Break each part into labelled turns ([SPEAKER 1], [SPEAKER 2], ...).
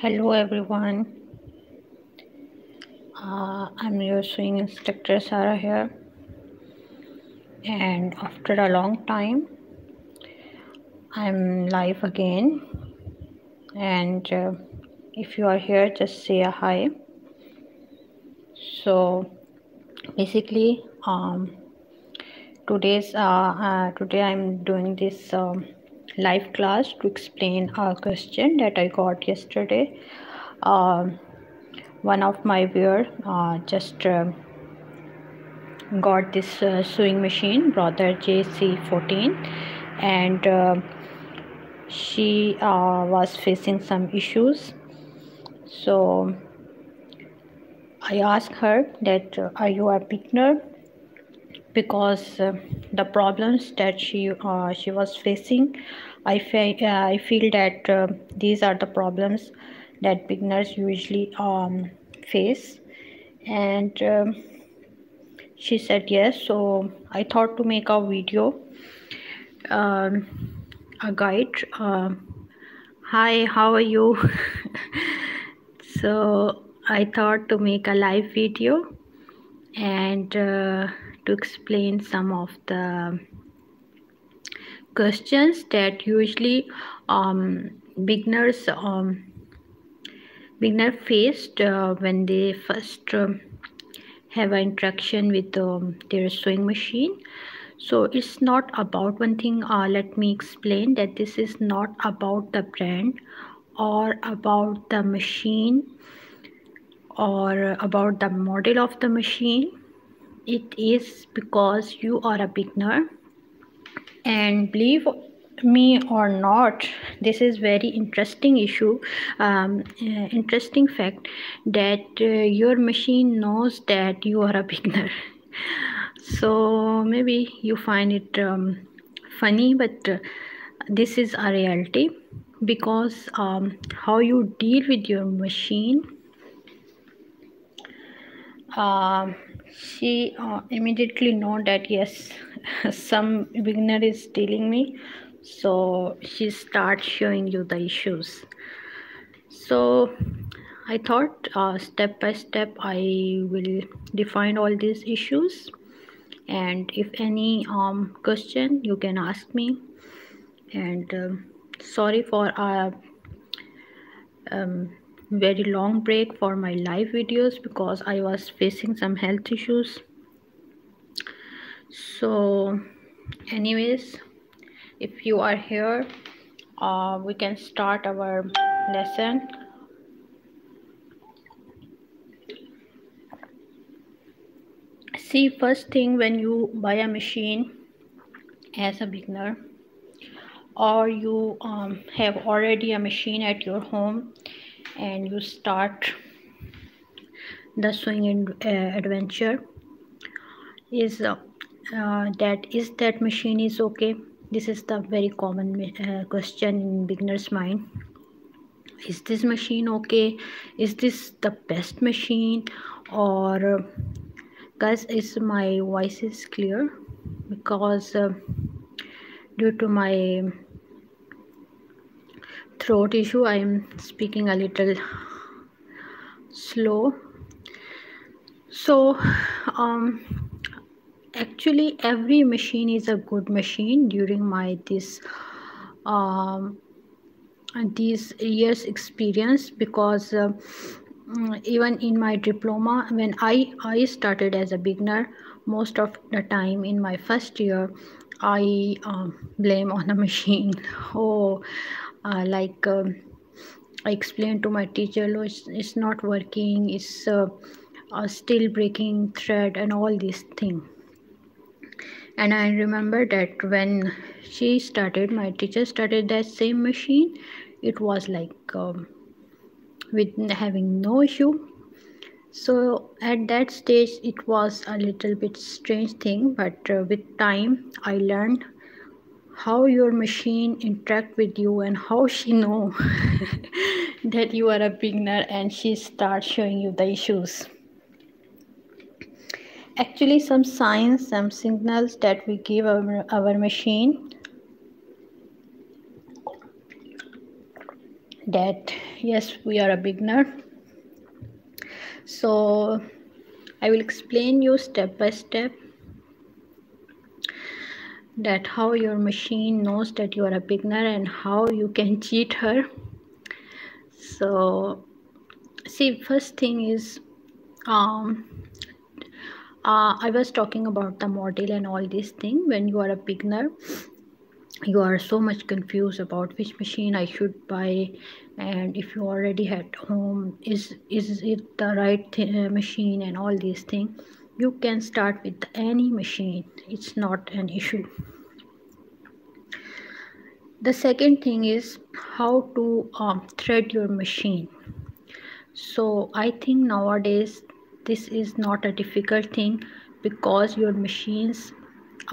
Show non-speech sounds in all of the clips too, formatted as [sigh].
[SPEAKER 1] Hello everyone. Uh, I'm your swing instructor Sarah here, and after a long time, I'm live again. And uh, if you are here, just say a hi. So basically, um, today's uh, uh, today I'm doing this um, live class to explain a question that I got yesterday. Um, one of my viewer uh, just uh, got this uh, sewing machine, brother JC14, and uh, she uh, was facing some issues. So I asked her that uh, are you a beginner because uh, the problems that she uh, she was facing I feel uh, I feel that uh, these are the problems that beginners usually um, face. And um, she said yes so I thought to make a video um, a guide um, hi how are you? [laughs] So I thought to make a live video and uh, to explain some of the questions that usually um, beginners um, beginner faced uh, when they first um, have an interaction with um, their sewing machine. So it's not about one thing uh, let me explain that this is not about the brand or about the machine or about the model of the machine it is because you are a beginner. And believe me or not this is very interesting issue um, uh, interesting fact that uh, your machine knows that you are a beginner. [laughs] So maybe you find it um, funny but uh, this is a reality because um, how you deal with your machine um, she uh, immediately know that yes [laughs] some beginner is stealing me. So she starts showing you the issues. So i thought uh, step by step i will define all these issues. And if any um, question you can ask me. And um, sorry for uh, um, very long break for my live videos because I was facing some health issues. So anyways if you are here uh, we can start our lesson. See first thing when you buy a machine as a beginner or you um, have already a machine at your home and you start the sewing uh, adventure is uh, uh, that is that machine is okay. This is the very common uh, question in beginners mind. Is this machine okay? Is this the best machine? Or guys is my voice is clear? Because uh, due to my throat issue. I am speaking a little slow. So um actually every machine is a good machine during my this um these years experience because uh, even in my diploma when i i started as a beginner most of the time in my first year i um, blame on the [laughs] machine. Oh uh, like um, I explained to my teacher, no, it's, it's not working, it's uh, uh, still breaking thread and all these things. And I remember that when she started, my teacher started that same machine, it was like um, with having no issue. So at that stage, it was a little bit strange thing, but uh, with time, I learned how your machine interact with you and how she know [laughs] that you are a beginner and she starts showing you the issues. Actually some signs some signals that we give our, our machine that yes we are a beginner. So i will explain you step by step that how your machine knows that you are a beginner and how you can cheat her. So see first thing is um uh, i was talking about the model and all these thing. When you are a beginner you are so much confused about which machine i should buy. And if you already had home is is it the right uh, machine and all these things you can start with any machine. It's not an issue. The second thing is how to um, thread your machine. So i think nowadays this is not a difficult thing because your machines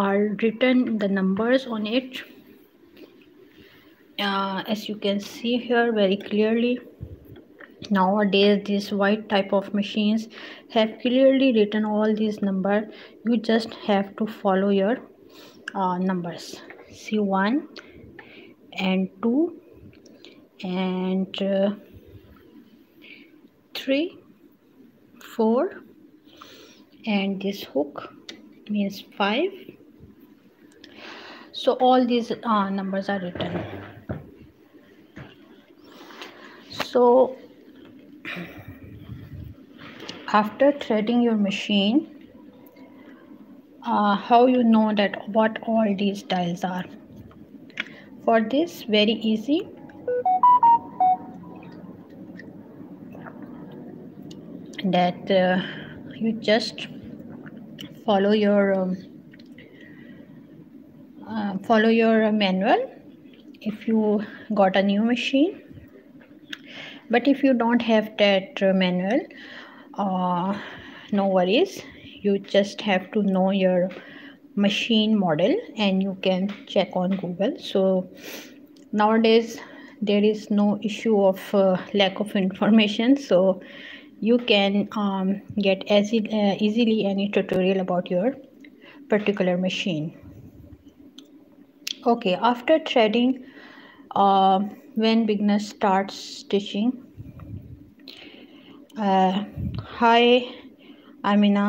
[SPEAKER 1] are written the numbers on it. Uh, as you can see here very clearly nowadays these white type of machines have clearly written all these number. You just have to follow your uh, numbers. C1 and 2 and uh, 3 4 and this hook means 5 so all these uh, numbers are written. So after threading your machine uh, how you know that what all these dials are. For this very easy. That uh, you just follow your um, uh, follow your manual if you got a new machine. But if you don't have that uh, manual uh, no worries. You just have to know your machine model and you can check on google. So nowadays there is no issue of uh, lack of [laughs] information. So you can um, get as uh, easily any tutorial about your particular machine. Okay after threading uh, when beginner starts stitching uh, hi Amina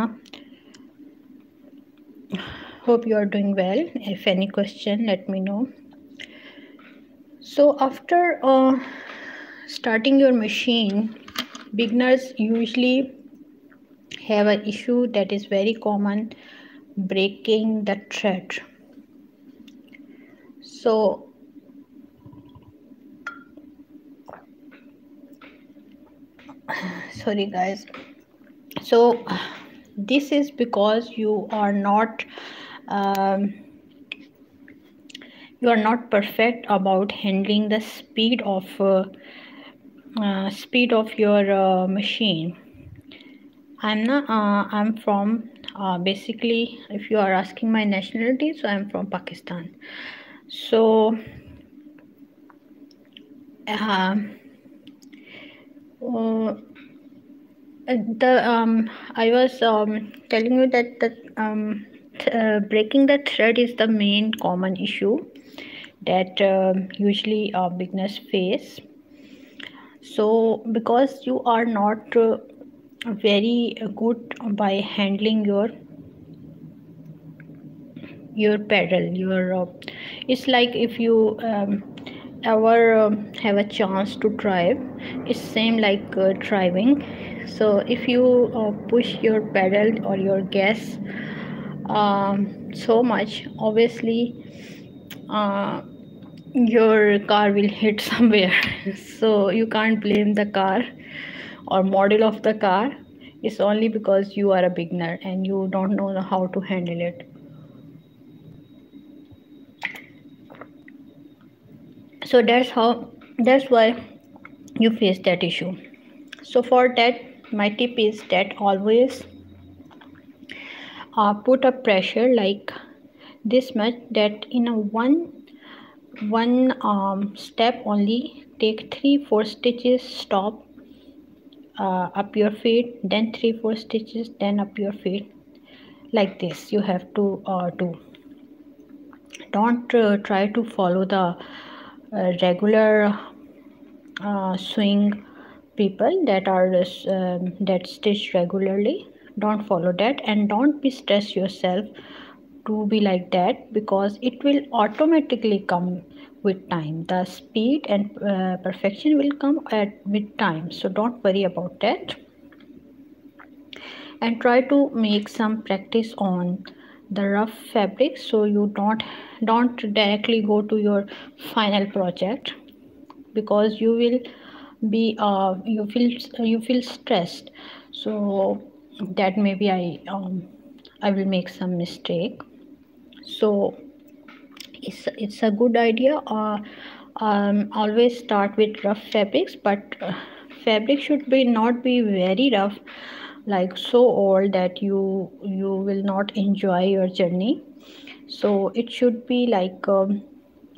[SPEAKER 1] hope you are doing well. If any question let me know. So after uh, starting your machine beginners usually have an issue that is very common breaking the thread. So sorry guys so this is because you are not um, you are not perfect about handling the speed of uh, uh, speed of your uh, machine. I'm not uh, i'm from uh, basically if you are asking my nationality so i'm from pakistan. So um, uh, the um, i was um, telling you that the um, uh, breaking the thread is the main common issue that uh, usually uh, beginners face. So because you are not uh, very good by handling your your pedal your uh, it's like if you um, ever um, have a chance to drive it's same like uh, driving so if you uh, push your pedal or your gas um, so much obviously uh, your car will hit [laughs] somewhere. So you can't blame the car or model of the car. It's only because you are a beginner and you don't know how to handle it. So that's how that's why you face that issue. So for that my tip is that always uh, put a pressure like this much that in a one one um, step only take three four stitches stop uh, up your feet then three four stitches then up your feet. Like this you have to uh, do. Don't uh, try to follow the uh, regular uh, sewing people that are um, that stitch regularly. Don't follow that and don't be stress yourself to be like that because it will automatically come with time. The speed and uh, perfection will come at with time. So don't worry about that. And try to make some practice on the rough fabric so you don't don't directly go to your final project because you will be uh, you feel you feel stressed. So that maybe i um, i will make some mistake. So it's it's a good idea. Uh, um, always start with rough fabrics but uh, fabric should be not be very rough like so old that you you will not enjoy your journey. So it should be like um,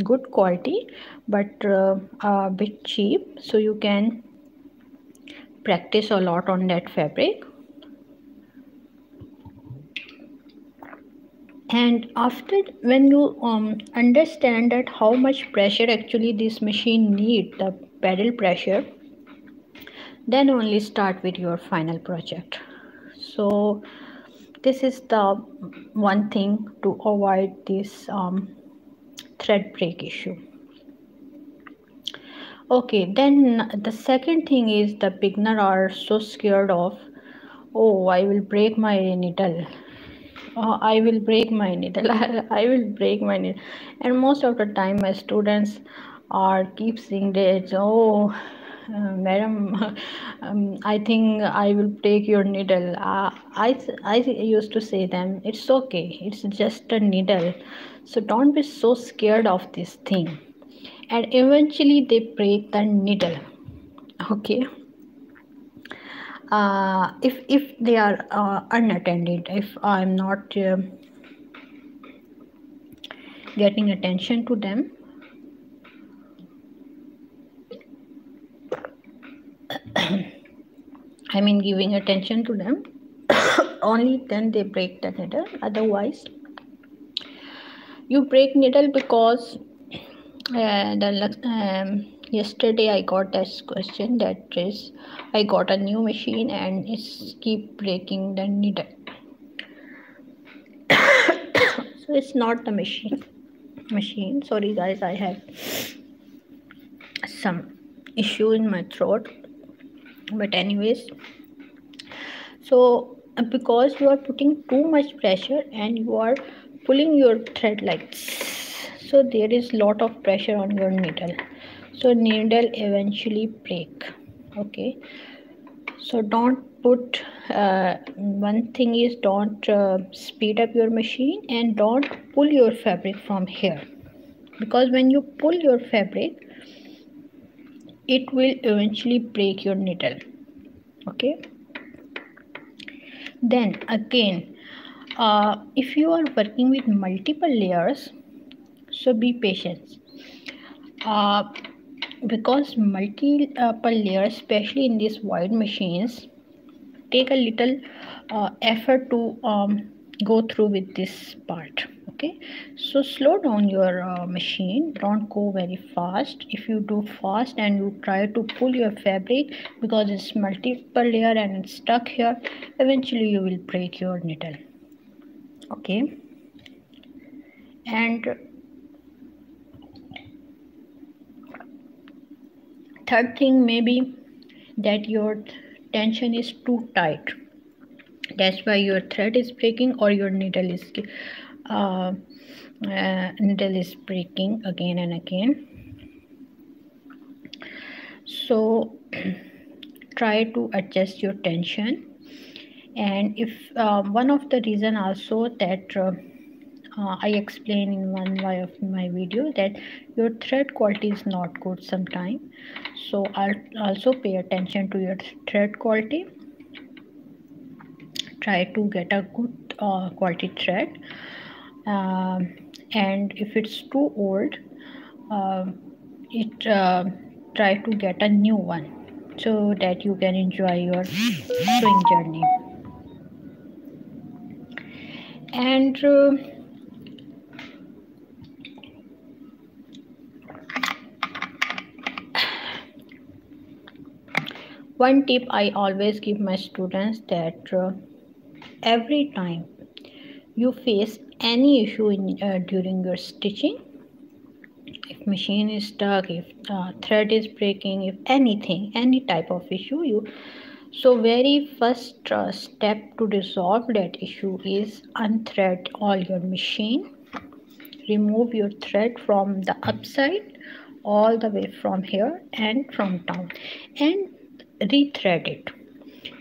[SPEAKER 1] good quality but uh, a bit cheap. So you can practice a lot on that fabric. And after when you um, understand that how much pressure actually this machine need the pedal pressure then only start with your final project. So this is the one thing to avoid this um, thread break issue okay then the second thing is the beginner are so scared of oh i will break my needle. Uh, i will break my needle. [laughs] I will break my needle. And most of the time my students are keep saying that oh uh, madam [laughs] um, i think i will take your needle. Uh, i i used to say them it's okay. It's just a needle. So don't be so scared of this thing and eventually they break the needle. Okay. Uh, if if they are uh, unattended if i'm not uh, getting attention to them [coughs] I mean giving attention to them [coughs] only then they break the needle. Otherwise you break needle because uh, the um, yesterday I got this question that is I got a new machine and it's keep breaking the needle. So it's not the machine machine. Sorry guys I have some issue in my throat. But anyways so because you are putting too much pressure and you are pulling your thread like so there is lot of pressure on your needle so needle eventually break. Okay. So don't put uh, one thing is don't uh, speed up your machine and don't pull your fabric from here. Because when you pull your fabric it will eventually break your needle. Okay. Then again uh, if you are working with multiple layers so be patient. Uh, because multiple layers especially in these wide machines take a little uh, effort to um, go through with this part okay? So slow down your uh, machine. Don't go very fast. If you do fast and you try to pull your fabric because it's multiple layer and it's stuck here eventually you will break your needle okay? And third thing maybe that your tension is too tight. That's why your thread is breaking or your needle is uh, uh, needle is breaking again and again. So [clears throat] try to adjust your tension. And if uh, one of the reason also that uh, uh, I explain in one of my video that your thread quality is not good sometime. So I'll also pay attention to your thread quality. Try to get a good uh, quality thread. Um, and if it's too old uh, it uh, try to get a new one so that you can enjoy your sewing journey. And uh, one tip i always give my students that uh, every time you face any issue in uh, during your stitching if machine is stuck if uh, thread is breaking if anything any type of issue you so very first uh, step to resolve that issue is unthread all your machine remove your thread from the upside all the way from here and from down. And rethread it.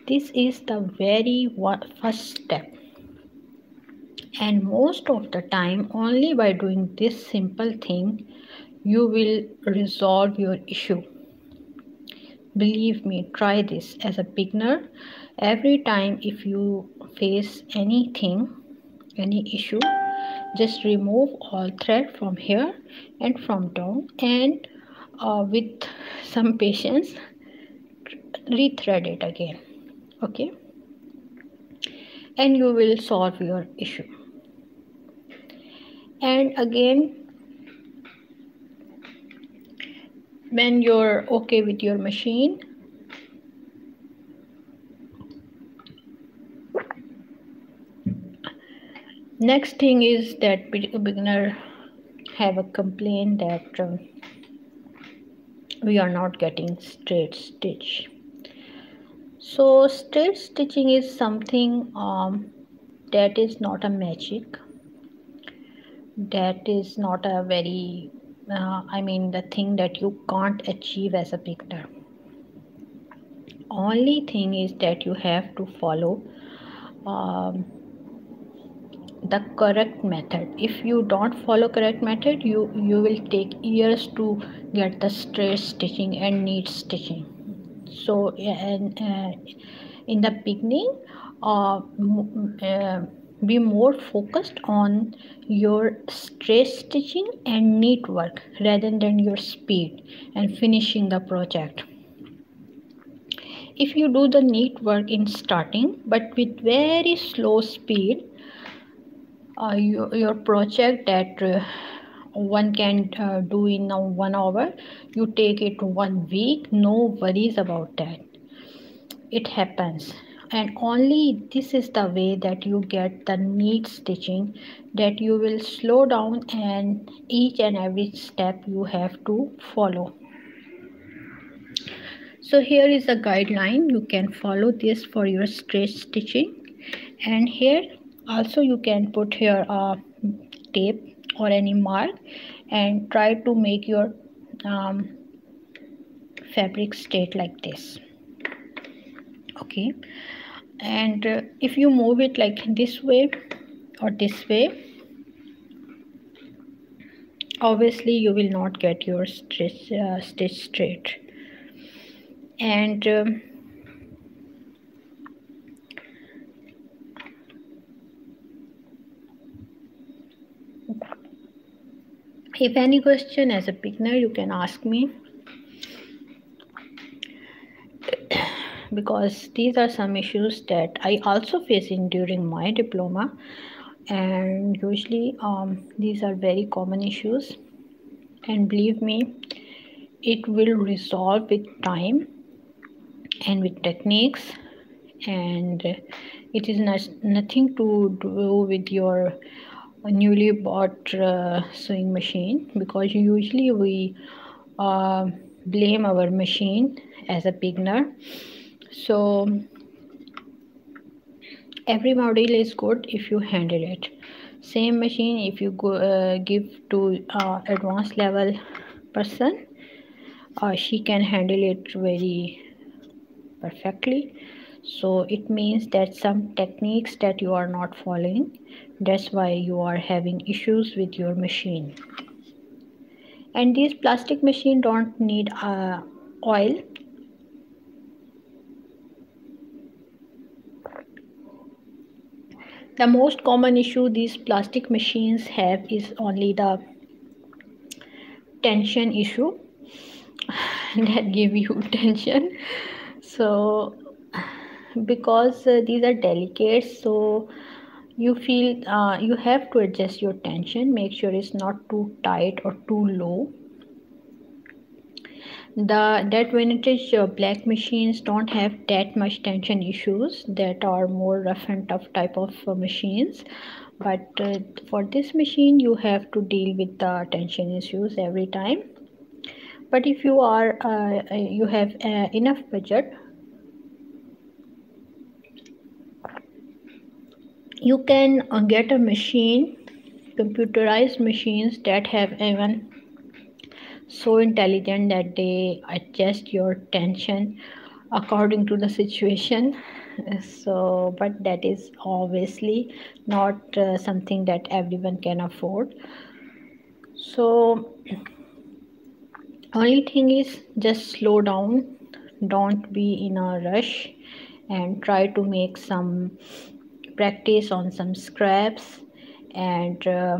[SPEAKER 1] This is the very first step. And most of the time only by doing this simple thing you will resolve your issue. Believe me try this. As a beginner every time if you face anything any issue just remove all thread from here and from down and uh, with some patience rethread it again okay? And you will solve your issue. And again when you're okay with your machine next thing is that beginner have a complaint that uh, we are not getting straight stitch so straight stitching is something um, that is not a magic. That is not a very uh, i mean the thing that you can't achieve as a beginner only thing is that you have to follow um, the correct method. If you don't follow correct method you you will take years to get the straight stitching and neat stitching so and uh, in the beginning uh, uh, be more focused on your straight stitching and neat work rather than your speed and finishing the project. If you do the neat work in starting but with very slow speed uh, your, your project that uh, one can uh, do in one hour. You take it one week. No worries about that. It happens. And only this is the way that you get the neat stitching that you will slow down and each and every step you have to follow. So here is a guideline. You can follow this for your straight stitching. And here also you can put here a tape or any mark and try to make your um, fabric straight like this. Okay. And uh, if you move it like this way or this way obviously you will not get your stitch uh, stitch straight. And um, if any question as a beginner you can ask me. Because these are some issues that I also facing during my diploma. And usually um, these are very common issues. And believe me it will resolve with time and with techniques. And it is not, nothing to do with your newly bought uh, sewing machine because usually we uh, blame our machine as a beginner. So every model is good if you handle it. Same machine if you go uh, give to uh, advanced level person uh, she can handle it very perfectly so it means that some techniques that you are not following that's why you are having issues with your machine. And these plastic machine don't need uh, oil. The most common issue these plastic machines have is only the tension issue [laughs] that give you [laughs] tension. So because uh, these are delicate so you feel uh, you have to adjust your tension make sure it's not too tight or too low. The that vintage uh, black machines don't have that much tension issues that are more rough and tough type of uh, machines. But uh, for this machine you have to deal with the tension issues every time. But if you are uh, uh you have uh, enough budget you can get a machine computerized machines that have even so intelligent that they adjust your tension according to the situation. So but that is obviously not uh, something that everyone can afford. So only thing is just slow down. Don't be in a rush and try to make some practice on some scraps and uh,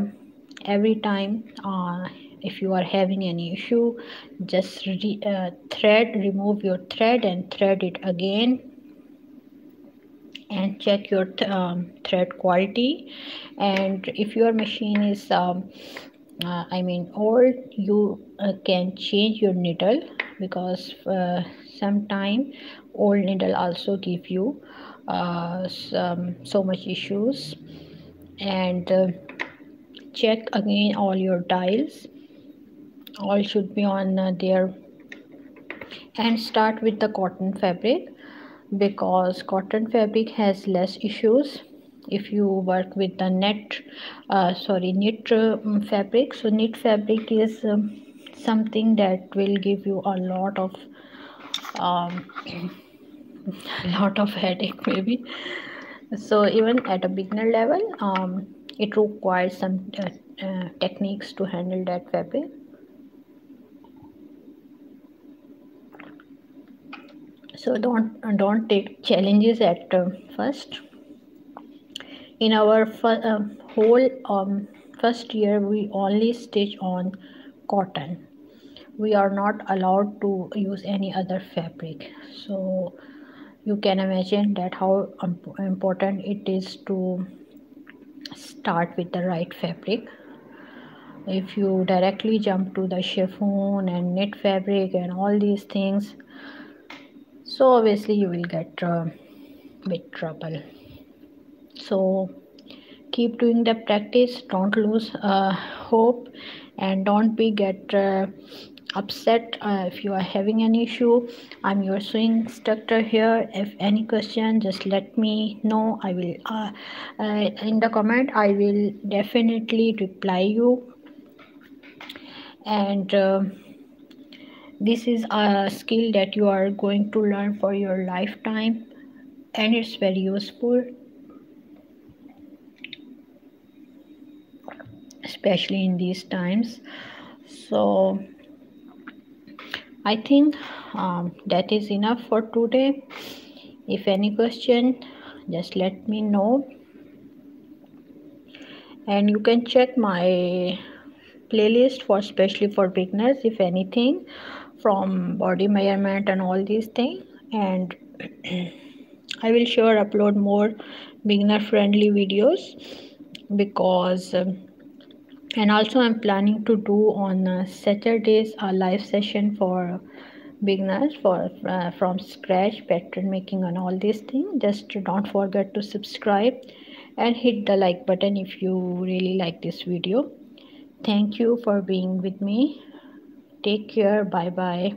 [SPEAKER 1] every time uh, if you are having any issue just re, uh, thread remove your thread and thread it again and check your th um, thread quality. And if your machine is um, uh, I mean old you uh, can change your needle because uh, sometime old needle also give you uh, some, so much issues. And uh, check again all your dials. All should be on uh, there. And start with the cotton fabric because cotton fabric has less issues. If you work with the net uh, sorry knit uh, fabric so knit fabric is um, something that will give you a lot of um, a lot of headache maybe. So even at a beginner level um, it requires some uh, uh, techniques to handle that fabric so don't don't take challenges at uh, first. In our uh, whole um, first year we only stitch on cotton. We are not allowed to use any other fabric. So you can imagine that how important it is to start with the right fabric. If you directly jump to the chiffon and knit fabric and all these things so obviously you will get uh, bit trouble. So keep doing the practice. Don't lose uh, hope and don't be get uh, upset uh, if you are having an issue i'm your swing instructor here. If any question just let me know. I will uh, uh, in the comment i will definitely reply you. And uh, this is a skill that you are going to learn for your lifetime and it's very useful. Especially in these times. So i think um, that is enough for today. If any question just let me know. And you can check my playlist for especially for beginners if anything from body measurement and all these things and [clears throat] I will sure upload more beginner friendly videos because um, and also I'm planning to do on uh, Saturdays a live session for beginners for uh, from scratch pattern making and all these things just don't forget to subscribe and hit the like button if you really like this video thank you for being with me Take care. Bye bye.